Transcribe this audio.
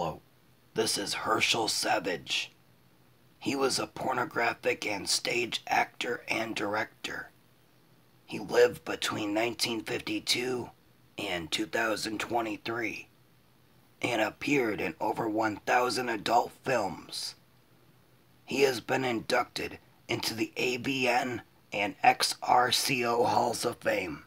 Hello, this is Herschel Savage. He was a pornographic and stage actor and director. He lived between 1952 and 2023 and appeared in over 1,000 adult films. He has been inducted into the AVN and XRCO Halls of Fame.